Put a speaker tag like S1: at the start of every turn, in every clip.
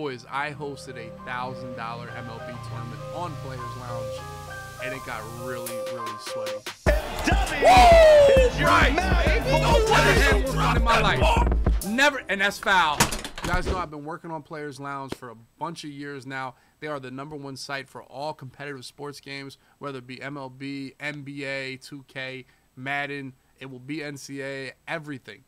S1: boys, I hosted a thousand dollar MLB tournament on Players Lounge, and it got really, really sweaty.
S2: Woo!
S1: Right, baby. No way had more fun in my life. Never, and that's foul. You guys know I've been working on Players Lounge for a bunch of years now. They are the number one site for all competitive sports games, whether it be MLB, NBA, 2K, Madden. It will be NCAA, everything.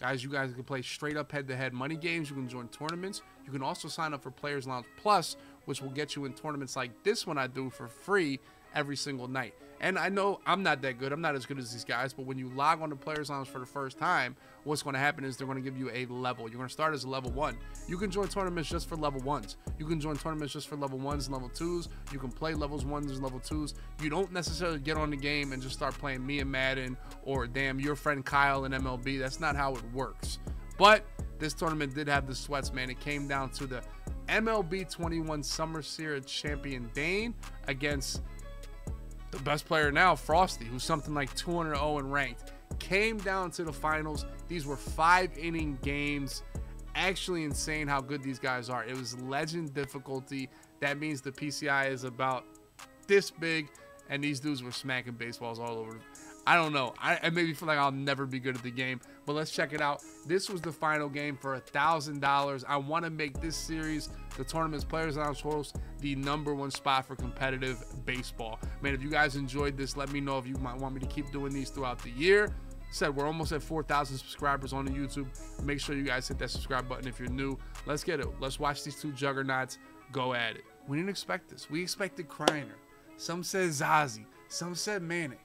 S1: Guys, you guys can play straight up head to head money games. You can join tournaments. You can also sign up for Players Lounge Plus, which will get you in tournaments like this one I do for free every single night. And I know I'm not that good. I'm not as good as these guys. But when you log on to Players Lounge for the first time, what's going to happen is they're going to give you a level. You're going to start as a level one. You can join tournaments just for level ones. You can join tournaments just for level ones and level twos. You can play levels ones and level twos. You don't necessarily get on the game and just start playing me and Madden or damn your friend Kyle in MLB. That's not how it works. But this tournament did have the sweats, man. It came down to the MLB 21 Summer Series champion Dane against the best player now, Frosty, who's something like 200 0 and oh ranked, came down to the finals. These were five inning games. Actually, insane how good these guys are. It was legend difficulty. That means the PCI is about this big, and these dudes were smacking baseballs all over. I don't know. I, I maybe feel like I'll never be good at the game, but let's check it out. This was the final game for a thousand dollars. I want to make this series, the tournament's players lounge host, the number one spot for competitive baseball. Man, if you guys enjoyed this, let me know if you might want me to keep doing these throughout the year. Said we're almost at 4,000 subscribers on the YouTube. Make sure you guys hit that subscribe button if you're new. Let's get it. Let's watch these two juggernauts go at it. We didn't expect this. We expected Kreiner. Some said Zazi. Some said Manic.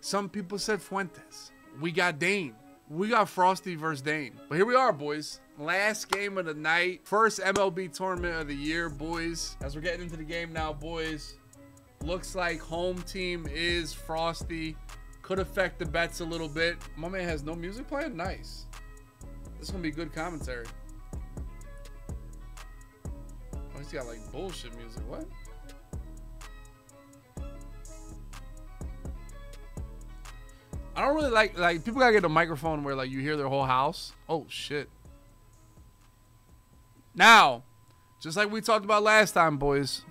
S1: Some people said Fuentes. We got Dane. We got Frosty versus Dane. But here we are, boys. Last game of the night. First MLB tournament of the year, boys. As we're getting into the game now, boys. Looks like home team is Frosty. Could affect the bets a little bit. My man has no music playing? Nice. This is going to be good commentary. Oh, he's got like bullshit music. What? I don't really like like people gotta get a microphone where like you hear their whole house. Oh shit. Now, just like we talked about last time, boys,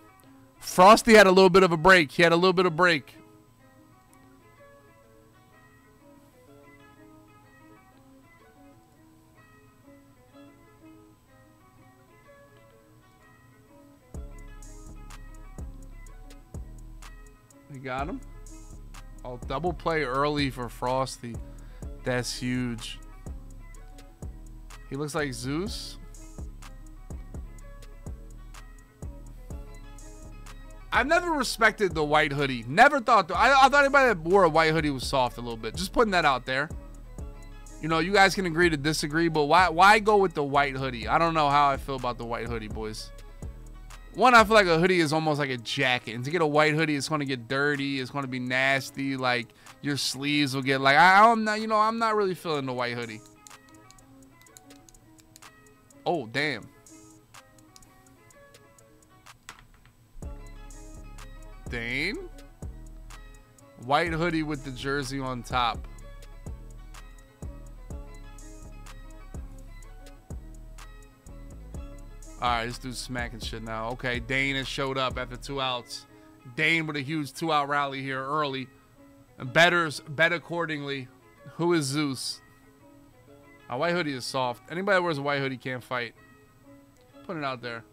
S1: Frosty had a little bit of a break. He had a little bit of break. We got him. Double play early for Frosty. That's huge. He looks like Zeus. I've never respected the white hoodie. Never thought. I, I thought anybody that wore a white hoodie was soft a little bit. Just putting that out there. You know, you guys can agree to disagree, but why why go with the white hoodie? I don't know how I feel about the white hoodie, boys. One, I feel like a hoodie is almost like a jacket, and to get a white hoodie, it's going to get dirty. It's going to be nasty. Like your sleeves will get like I, I'm not, you know, I'm not really feeling the white hoodie. Oh damn. Dane. White hoodie with the jersey on top. All right, this dude's smacking shit now. Okay, Dane has showed up after two outs. Dane with a huge two-out rally here early. Betters bet accordingly. Who is Zeus? A white hoodie is soft. Anybody that wears a white hoodie can't fight. Put it out there.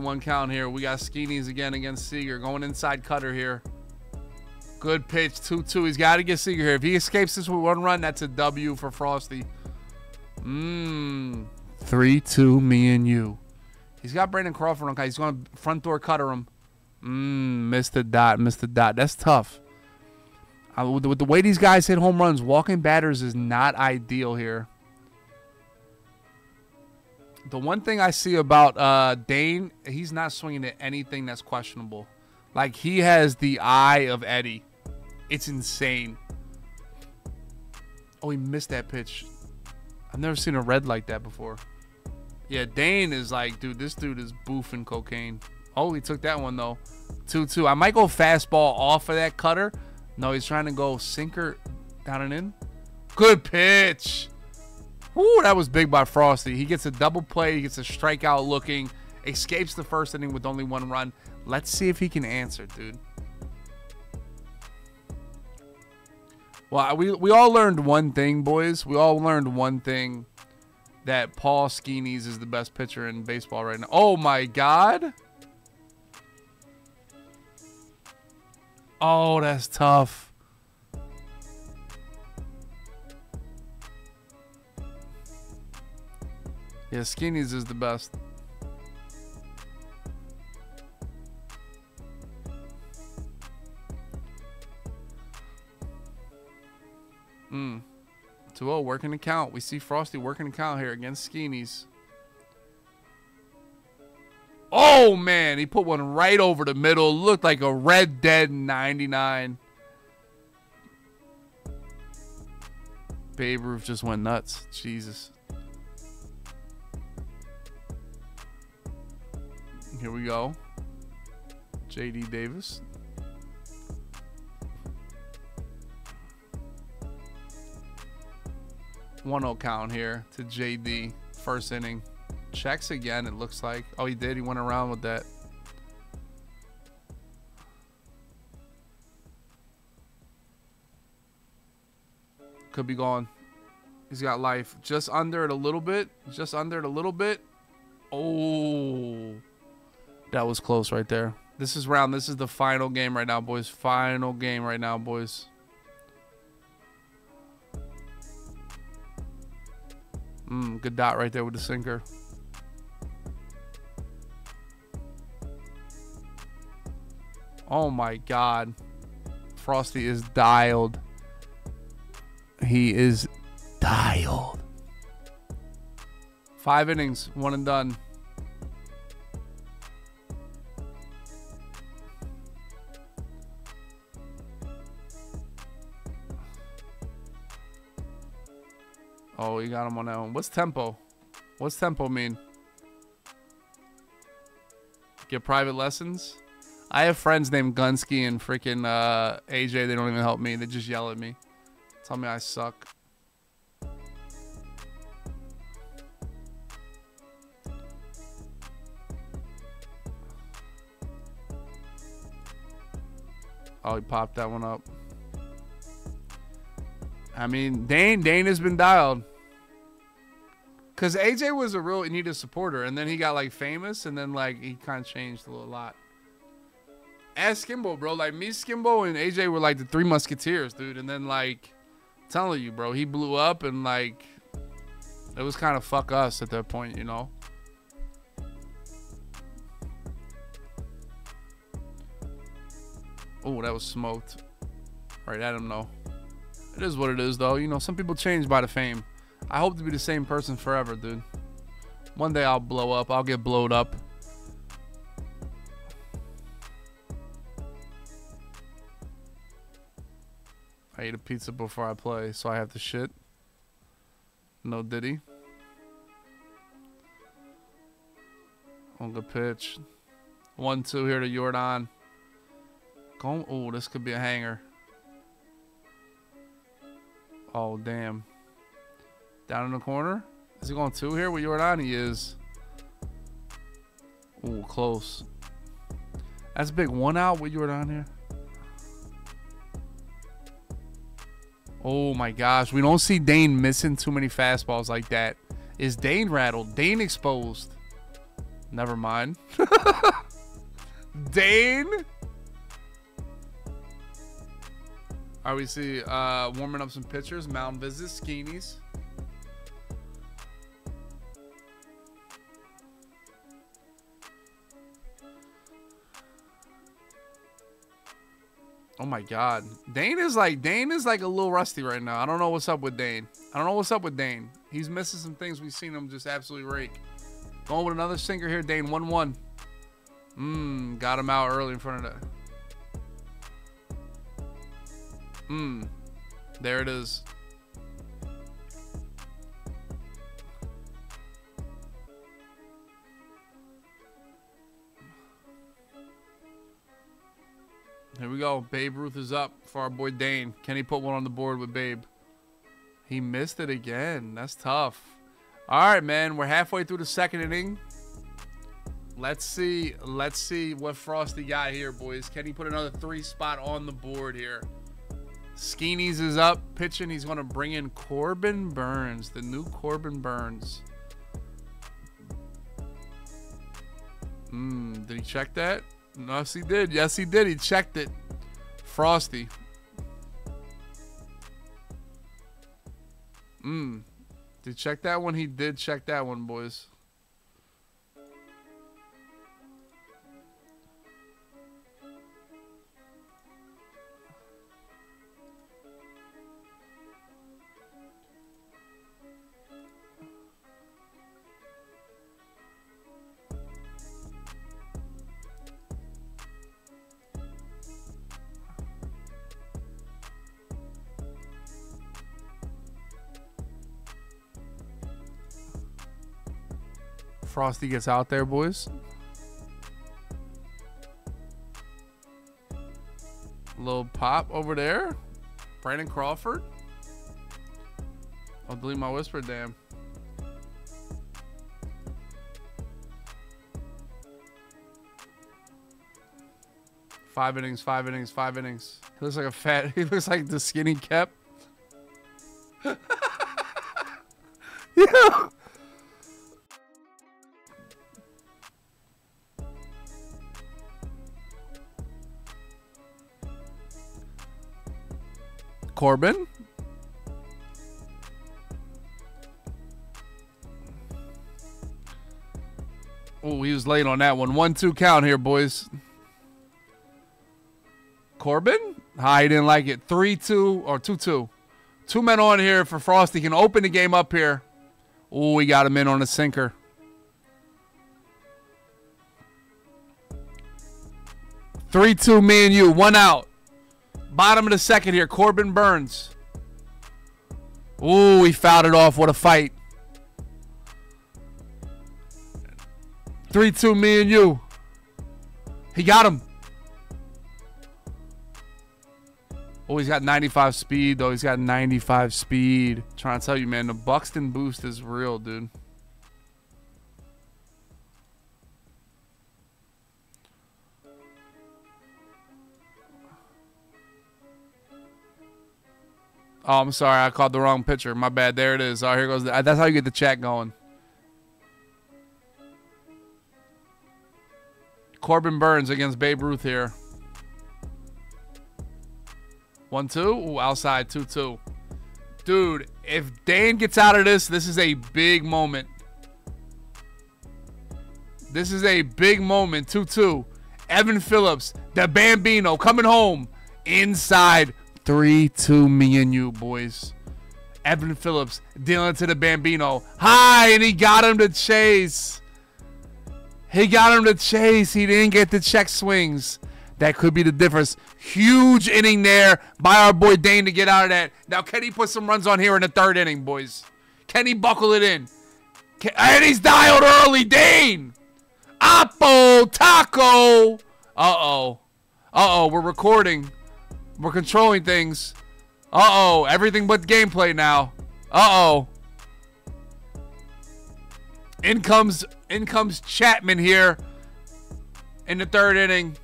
S1: One count here. We got Skeenies again against Seager going inside cutter here. Good pitch, 2-2. He's got to get Seager here. If he escapes this with one run, that's a W for Frosty. Mmm. 3-2, me and you. He's got Brandon Crawford on. He's going to front door cutter him. Mmm, missed the dot, missed the dot. That's tough. Uh, with, the, with the way these guys hit home runs, walking batters is not ideal here. The one thing I see about uh, Dane, he's not swinging at anything that's questionable. Like he has the eye of Eddie. It's insane. Oh, he missed that pitch. I've never seen a red like that before. Yeah, Dane is like, dude, this dude is boofing cocaine. Oh, he took that one though. 2-2. I might go fastball off of that cutter. No, he's trying to go sinker down and in. Good pitch. Ooh, that was big by Frosty. He gets a double play. He gets a strikeout looking. Escapes the first inning with only one run. Let's see if he can answer, dude. Well, we, we all learned one thing, boys. We all learned one thing. That Paul Skeenies is the best pitcher in baseball right now. Oh, my God. Oh, that's tough. Yeah, skinnies is the best. Hmm. 2-0, working the count. We see Frosty working the count here against skinnies. Oh, man. He put one right over the middle. Looked like a Red Dead 99. Babe Ruth just went nuts. Jesus. Here we go. JD Davis. 1-0 count here to JD. First inning. Checks again, it looks like. Oh, he did. He went around with that. Could be gone. He's got life. Just under it a little bit. Just under it a little bit. Oh. That was close right there. This is round. This is the final game right now, boys. Final game right now, boys. Mm, good dot right there with the sinker. Oh my god. Frosty is dialed. He is dialed. Five innings, one and done. Got him on that one. What's tempo? What's tempo mean? Get private lessons? I have friends named Gunsky and freaking uh, AJ. They don't even help me. They just yell at me. Tell me I suck. Oh, he popped that one up. I mean, Dane Dane has been dialed. Cause AJ was a real needed supporter, and then he got like famous, and then like he kind of changed a little lot. Ask Skimbo, bro. Like me, Skimbo, and AJ were like the three musketeers, dude. And then like, I'm telling you, bro, he blew up, and like, it was kind of fuck us at that point, you know. Oh, that was smoked. Right at him though. It is what it is, though. You know, some people change by the fame. I hope to be the same person forever, dude. One day I'll blow up. I'll get blowed up. I ate a pizza before I play, so I have to shit. No diddy. On the pitch. One, two here to Jordan. Go. Oh, this could be a hanger. Oh, damn. Down in the corner. Is he going two here with Jordan? He is. Ooh, close. That's a big one out with Jordan here. Oh my gosh. We don't see Dane missing too many fastballs like that. Is Dane rattled? Dane exposed. Never mind. Dane? All right, we see uh, warming up some pitchers. Mound visits, Skeenies. Oh my god. Dane is like Dane is like a little rusty right now. I don't know what's up with Dane. I don't know what's up with Dane. He's missing some things we've seen him just absolutely rake. Going with another sinker here, Dane. 1-1. Mmm, got him out early in front of that. Hmm. There it is. Babe Ruth is up for our boy Dane. Can he put one on the board with Babe? He missed it again. That's tough. All right, man. We're halfway through the second inning. Let's see. Let's see what Frosty got here, boys. Can he put another three spot on the board here? Skeenies is up pitching. He's going to bring in Corbin Burnes, the new Corbin Burnes. Hmm. Did he check that? Yes, he did. Yes, he did. He checked it. Frosty. Mmm. Did check that one? He did check that one, boys. Frosty gets out there, boys. Little pop over there. Brandon Crawford. I'll delete my whisper, damn. Five innings, five innings, five innings. He looks like a fat, he looks like the skinny cap. yeah. Corbin. Oh, he was late on that one. One, two count here, boys. Corbin? Hi, he didn't like it. Three, two, or two, two. Two men on here for Frosty. Can open the game up here. Oh, we got him in on a sinker. Three, two, me and you. One out. Bottom of the second here, Corbin Burnes. Ooh, he fouled it off. What a fight. 3-2, me and you. He got him. Oh, he's got 95 speed, though. He's got 95 speed. trying to tell you, man, the Buxton boost is real, dude. Oh, I'm sorry. I called the wrong picture. My bad. There it is. Oh, here goes. The, uh, that's how you get the chat going. Corbin Burnes against Babe Ruth here. One, two. Ooh, outside. Two, two. Dude, if Dan gets out of this, this is a big moment. This is a big moment. 2 2. Evan Phillips, the Bambino, coming home inside 3 2 me and you, boys. Evan Phillips dealing to the Bambino. High, and he got him to chase. He got him to chase. He didn't get the check swings. That could be the difference. Huge inning there by our boy Dane to get out of that. Now, can he put some runs on here in the third inning, boys? Can he buckle it in? Can, and he's dialed early. Dane. Oppo Taco. Uh-oh. Uh-oh, we're recording. We're controlling things. Uh-oh. Everything but gameplay now. Uh-oh. In comes, in comes Chapman here in the third inning.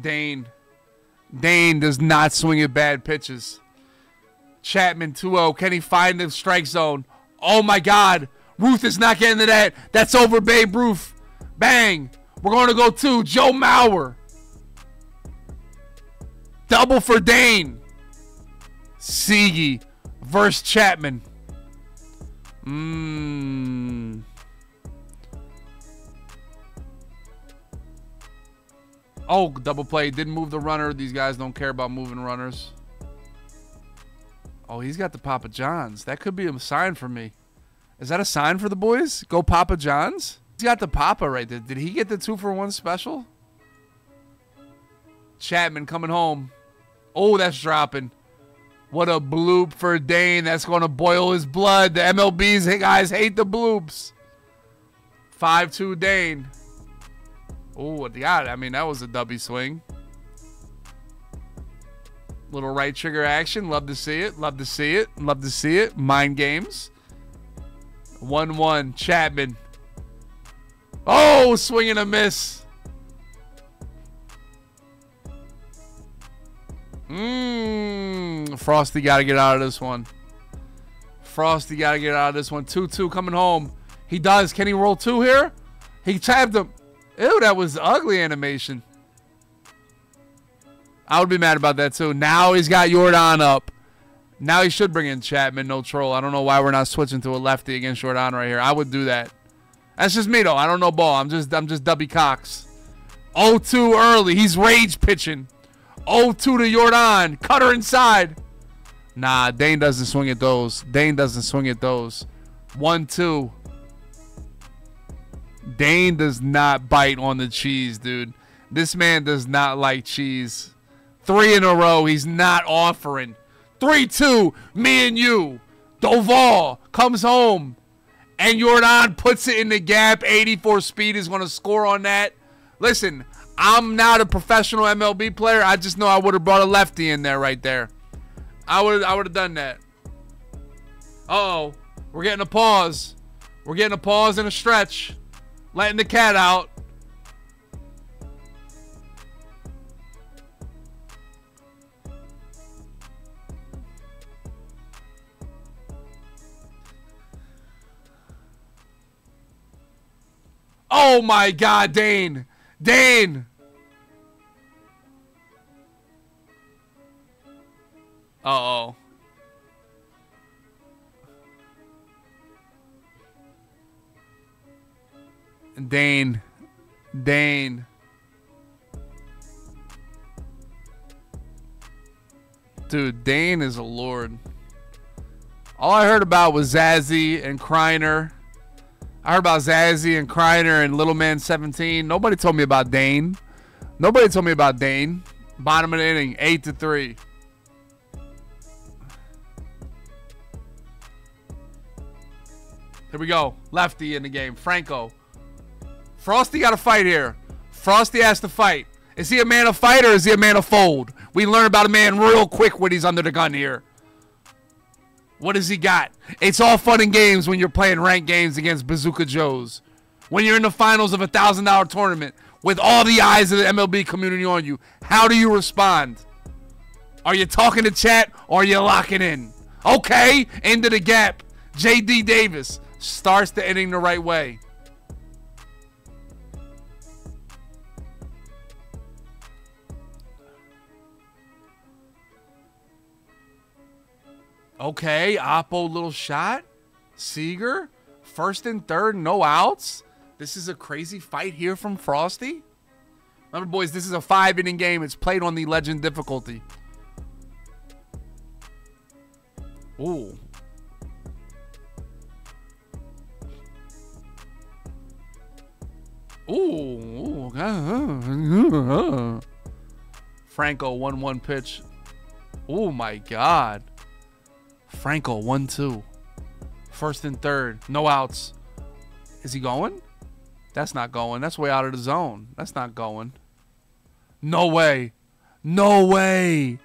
S1: Dane. Dane does not swing at bad pitches. Chapman 2-0. Can he find the strike zone? Oh my God. Ruth is not getting to that. That's over, Babe Ruth. Bang. We're going to go to Joe Mauer. Double for Dane. Siege versus Chapman. Mmm. Oh, double play. Didn't move the runner. These guys don't care about moving runners. Oh, he's got the Papa John's. That could be a sign for me. Is that a sign for the boys? Go Papa John's? He's got the Papa right there. Did he get the two for one special? Chapman coming home. Oh, that's dropping. What a bloop for Dane. That's going to boil his blood. The MLB's guys hate the bloops. 5-2 Dane. Oh, yeah, I mean, that was a dubby swing. Little right trigger action. Love to see it. Love to see it. Love to see it. Mind games. 1 1. Chapman. Oh, swing and a miss. Mmm. Frosty got to get out of this one. Frosty got to get out of this one. 2 2 coming home. He does. Can he roll two here? He tapped him. Ew, that was ugly animation. I would be mad about that too. Now he's got Jordan up. Now he should bring in Chapman, no troll. I don't know why we're not switching to a lefty against Jordan right here. I would do that. That's just me though. I don't know ball. I'm just I'm just Dubby Cox. 0-2 early. He's rage pitching. 0-2 to Jordan. Cutter inside. Nah, Dane doesn't swing at those. Dane doesn't swing at those. 1-2. Dane does not bite on the cheese, dude. This man does not like cheese. Three in a row. He's not offering. 3 2. Me and you. Doval comes home. And Jordan puts it in the gap. 84 speed is going to score on that. Listen, I'm not a professional MLB player. I just know I would have brought a lefty in there right there. I would I would have done that. Uh oh. We're getting a pause. We're getting a pause and a stretch. Letting the cat out. Oh my god, Dane. Dane. Uh-oh. Dane. Dane. Dude, Dane is a lord. All I heard about was Zazzy and Kreiner I heard about Zazzy and Kreiner and Little Man 17. Nobody told me about Dane. Nobody told me about Dane. Bottom of the inning, 8 to 3. Here we go. Lefty in the game. Franco. Frosty got to fight here. Frosty has to fight. Is he a man of fight or is he a man of fold? We learn about a man real quick when he's under the gun here. What does he got? It's all fun and games when you're playing ranked games against Bazooka Joes. When you're in the finals of a thousand dollar tournament with all the eyes of the MLB community on you, how do you respond? Are you talking to chat or are you locking in? Okay, into the gap. JD Davis starts the inning the right way. Okay, Oppo little shot. Seager, first and third, no outs. This is a crazy fight here from Frosty. Remember, boys, this is a five inning game. It's played on the legend difficulty. Ooh. Ooh. Franco, 1 1 pitch. Oh my God. Franco, 1 2. First and third. No outs. Is he going? That's not going. That's way out of the zone. That's not going. No way. No way.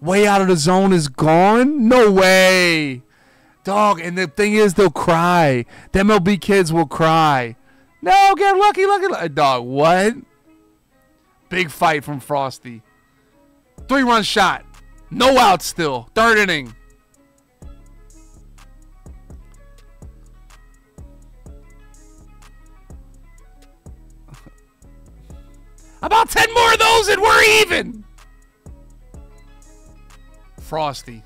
S1: Way out of the zone is gone? No way. Dog, and the thing is, they'll cry. The MLB kids will cry. No, get lucky, lucky, lucky. Dog, what? Big fight from Frosty. Three run shot. No out still. Third inning. About 10 more of those and we're even. Frosty.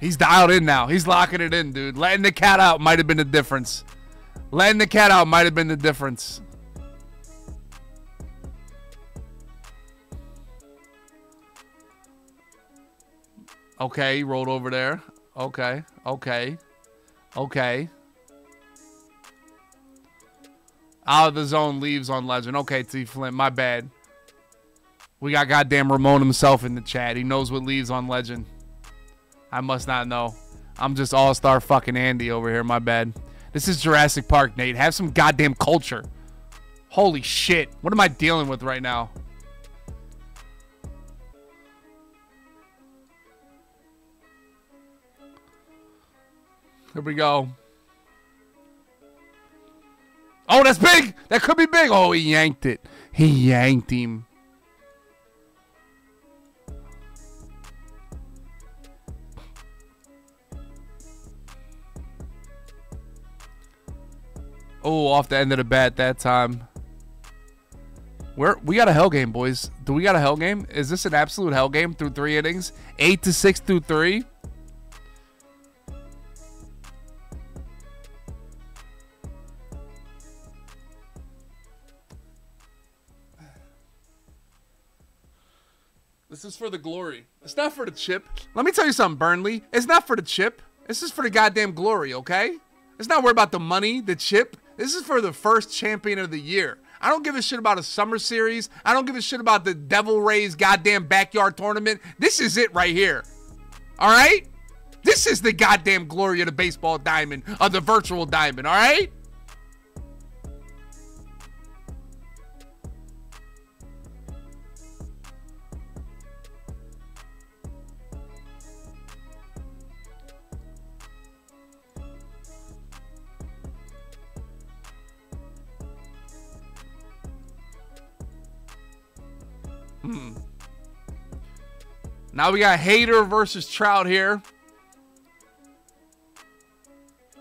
S1: He's dialed in now. He's locking it in, dude. Letting the cat out might have been the difference. Letting the cat out might have been the difference. Okay, he rolled over there. Okay, okay, okay. Out of the zone leaves on legend. Okay, T Flint, my bad. We got goddamn Ramon himself in the chat. He knows what leaves on legend. I must not know. I'm just all star fucking Andy over here. My bad. This is Jurassic Park, Nate. Have some goddamn culture. Holy shit. What am I dealing with right now? Here we go. Oh, that's big. That could be big. Oh, he yanked it. He yanked him. Oh, off the end of the bat that time. We're, we got a hell game, boys. Do we got a hell game? Is this an absolute hell game through three innings? Eight to six through three? This is for the glory. It's not for the chip. Let me tell you something, Burnley. It's not for the chip. This is for the goddamn glory, okay? It's not worried about the money, the chip. This is for the first champion of the year. I don't give a shit about a summer series. I don't give a shit about the Devil Rays goddamn backyard tournament. This is it right here. All right? This is the goddamn glory of the baseball diamond, of the virtual diamond, all right? Hmm. Now we got Hader versus Trout here.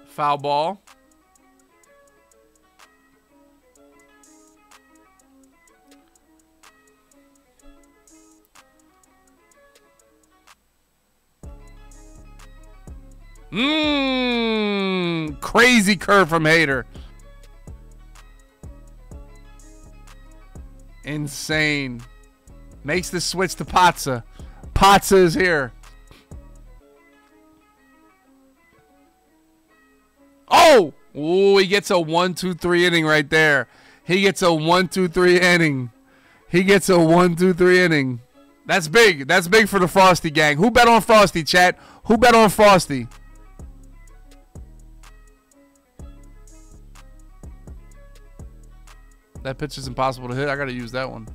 S1: Foul ball. Mmm. Crazy curve from Hader. Insane. Makes the switch to Patsa. Patsa is here. Oh! Ooh, he gets a one, two, three inning right there. He gets a one, two, three inning. He gets a one, two, three inning. That's big. That's big for the Frosty gang. Who bet on Frosty, chat? Who bet on Frosty? That pitch is impossible to hit. I got to use that one.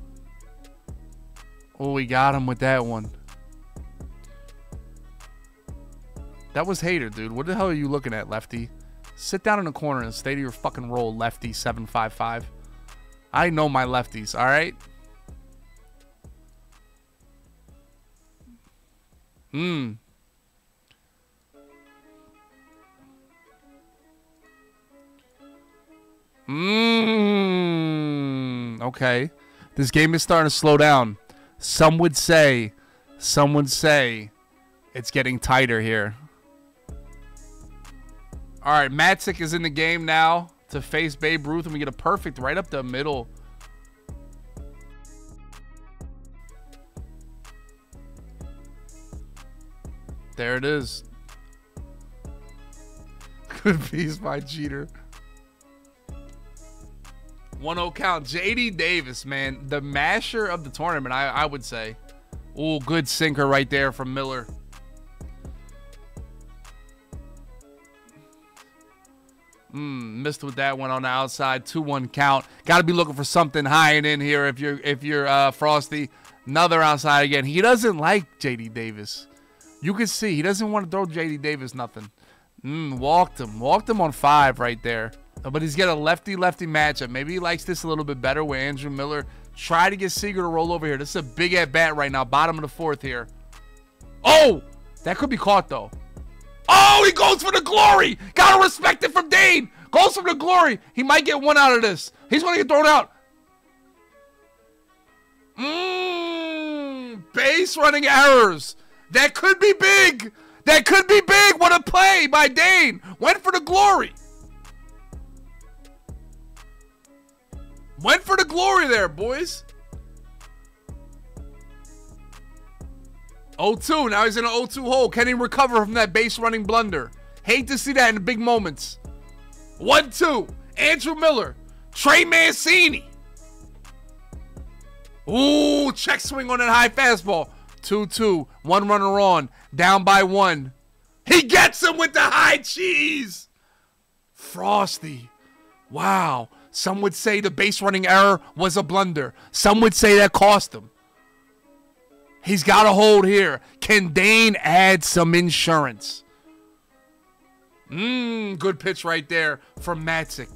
S1: Oh, we got him with that one. That was Hader, dude. What the hell are you looking at, lefty? Sit down in the corner and stay to your fucking role, lefty 755. I know my lefties, all right? Hmm. Mmm. Okay. This game is starting to slow down. Some would say, some would say, it's getting tighter here. All right, Matzek is in the game now to face Babe Ruth, and we get a perfect right up the middle. There it is. Good piece by Jeter. 1-0 count. JD Davis, man. The masher of the tournament, I, I would say. Oh, good sinker right there from Miller. Mm, missed with that one on the outside. 2-1 count. Got to be looking for something high and in here if you're if you're uh, Frosty. Another outside again. He doesn't like JD Davis. You can see he doesn't want to throw JD Davis nothing. Mm, walked him. Walked him on five right there. But he's got a lefty-lefty matchup. Maybe he likes this a little bit better where Andrew Miller try to get Seager to roll over here. This is a big at bat right now. Bottom of the fourth here. Oh! That could be caught though. Oh, he goes for the glory. Gotta respect it from Dane. Goes for the glory. He might get one out of this. He's gonna get thrown out. Mmm. Base running errors. That could be big. That could be big. What a play by Dane. Went for the glory. Went for the glory there, boys. 0-2. Now he's in an 0-2 hole. Can he recover from that base running blunder? Hate to see that in big moments. 1-2. Andrew Miller. Trey Mancini. Ooh, check swing on that high fastball. 2-2. One runner on. Down by one. He gets him with the high cheese. Frosty. Wow. Some would say the base running error was a blunder. Some would say that cost him. He's got a hold here. Can Dane add some insurance? Mmm, good pitch right there from Matzek.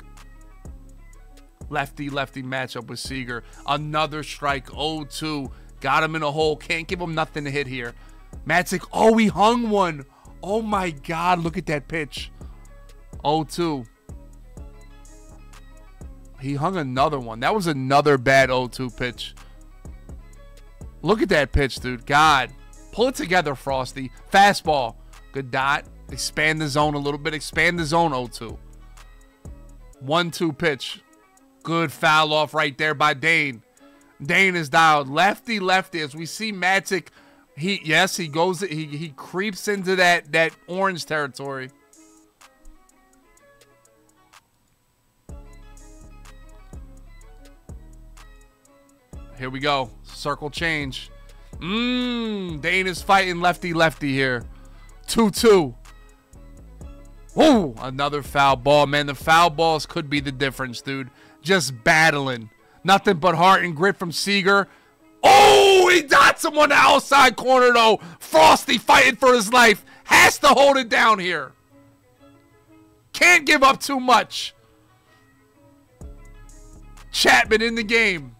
S1: Lefty lefty matchup with Seager. Another strike 0 2. Got him in a hole. Can't give him nothing to hit here. Matzek, oh, he hung one. Oh my God, look at that pitch. 0 2. He hung another one. That was another bad 0 2 pitch. Look at that pitch, dude. God. Pull it together, Frosty. Fastball. Good dot. Expand the zone a little bit. Expand the zone 0 2. 1 2 pitch. Good foul off right there by Dane. Dane is dialed lefty lefty as we see Matzek. He yes he goes he he creeps into that that orange territory. Here we go. Circle change. Mmm. Dane is fighting lefty lefty here. 2 2. Ooh, another foul ball. Man, the foul balls could be the difference, dude. Just battling. Nothing but heart and grit from Seager. Oh, he dots him on the outside corner, though. Frosty fighting for his life. Has to hold it down here. Can't give up too much. Chapman in the game.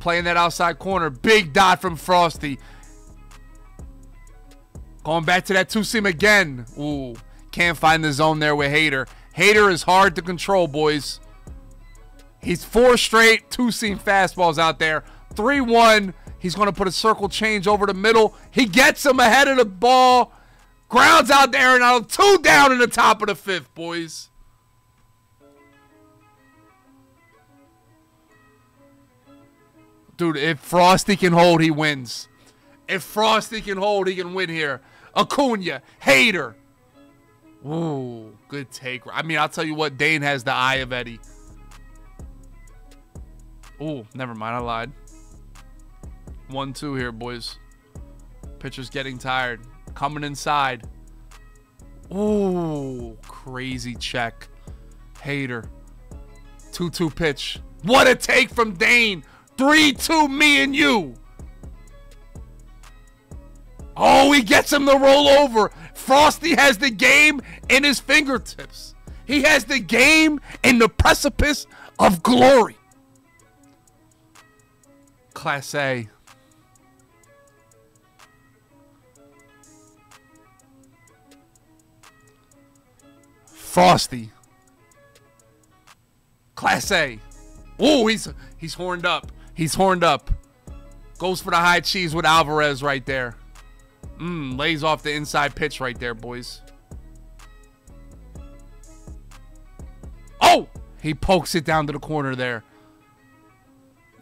S1: Playing that outside corner. Big dot from Frosty. Going back to that two seam again. Ooh, can't find the zone there with Hader. Hader is hard to control, boys. He's four straight two seam fastballs out there. 3 1. He's going to put a circle change over the middle. He gets him ahead of the ball. Grounds out there and out. Two down in the top of the fifth, boys. Dude, if Frosty can hold, he wins. If Frosty can hold, he can win here. Acuna, Hader. Ooh, good take. I mean, I'll tell you what, Dane has the eye of Eddie. Ooh, never mind, I lied. One, two here, boys. Pitcher's getting tired. Coming inside. Ooh, crazy check. Hader. 2-2 pitch. What a take from Dane. 3-2 me and you. Oh, he gets him to roll over. Frosty has the game in his fingertips. He has the game in the precipice of glory. Class A. Frosty. Class A. Oh, he's he's horned up. He's horned up. Goes for the high cheese with Alvarez right there. Mmm, lays off the inside pitch right there, boys. Oh! He pokes it down to the corner there.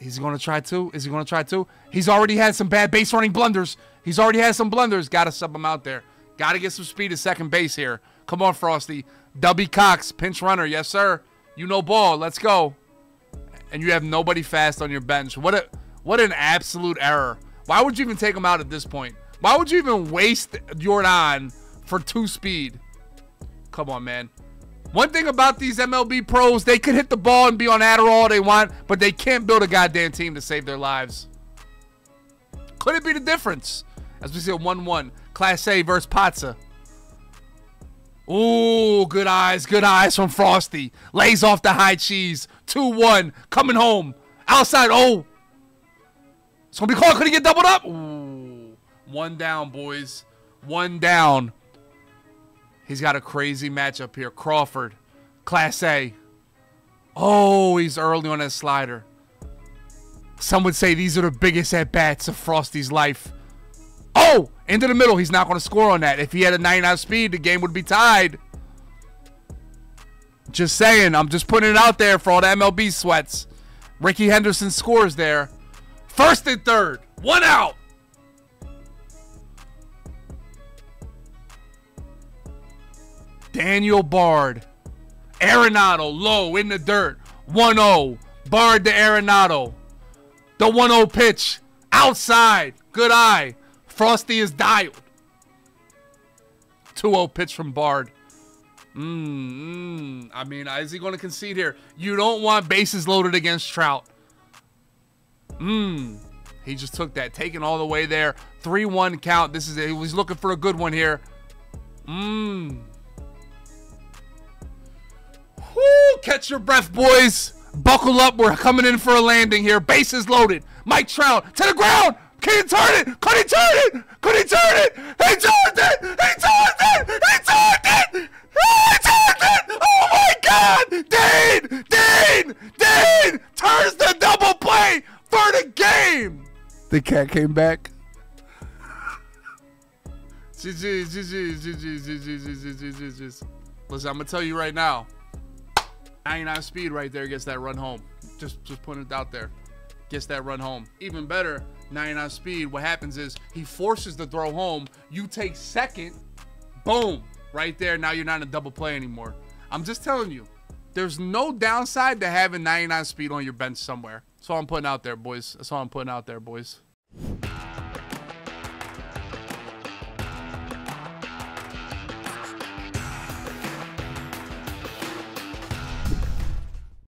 S1: He's going to try two. Is he going to try two? He's already had some bad base running blunders. He's already had some blunders. Got to sub him out there. Got to get some speed at second base here. Come on, Frosty. Dubby Cox, pinch runner. Yes, sir. You know ball. Let's go. And you have nobody fast on your bench. What a what an absolute error. Why would you even take him out at this point? Why would you even waste Jordan for two speed? Come on, man. One thing about these MLB pros, they could hit the ball and be on Adderall all they want, but they can't build a goddamn team to save their lives. Could it be the difference? As we see a 1-1. Class A versus Patsa. Ooh, good eyes, good eyes from Frosty. Lays off the high cheese. 2-1. Coming home. Outside. Oh. It's going to be called. Could he get doubled up? Ooh. One down, boys. One down. He's got a crazy matchup here. Crawford, Class A. Oh, he's early on that slider. Some would say these are the biggest at-bats of Frosty's life. Oh, into the middle. He's not going to score on that. If he had a 99 speed, the game would be tied. Just saying. I'm just putting it out there for all the MLB sweats. Rickey Henderson scores there. First and third. One out. Daniel Bard. Arenado low in the dirt. 1-0. Bard to Arenado. The 1-0 pitch. Outside. Good eye. Frosty is dialed. 2-0 pitch from Bard. Mm, I mean, is he going to concede here? You don't want bases loaded against Trout. Mmm. He just took that, taking all the way there. 3-1 count. This is he was looking for a good one here. Mmm. Whoo! Catch your breath, boys. Buckle up. We're coming in for a landing here. Bases loaded. Mike Trout to the ground. Can he turn it? Could he turn it? Could he turn it? He turned it! He turned it! He turned it! He turned it! Oh my God! Dane! Dane! Dane turns the double play for the game.
S2: The cat came back.
S1: GG, GG, GG, GG, GG, GG. Listen, I'm gonna tell you right now. 99 speed right there gets that run home. Just, just putting it out there. Gets that run home. Even better, 99 speed. What happens is he forces the throw home. You take second. Boom. Right there. Now you're not in a double play anymore. I'm just telling you. There's no downside to having 99 speed on your bench somewhere. That's all I'm putting out there, boys. That's all I'm putting out there, boys.